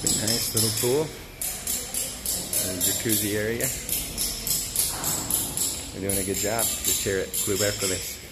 Nice little pool. And jacuzzi area. They're doing a good job. Just here at Club Hércules.